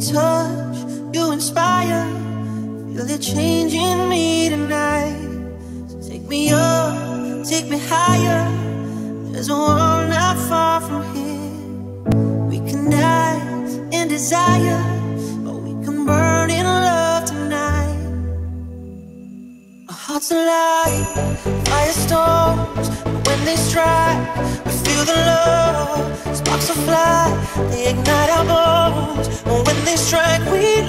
Touch, you inspire, feel it changing me tonight. So take me up, take me higher. There's a world not far from here. We can die in desire, but we can burn in love tonight. Our hearts alive, firestones, when they strike, we feel the love. Sparks will fly, they ignite our bones. And when they strike, we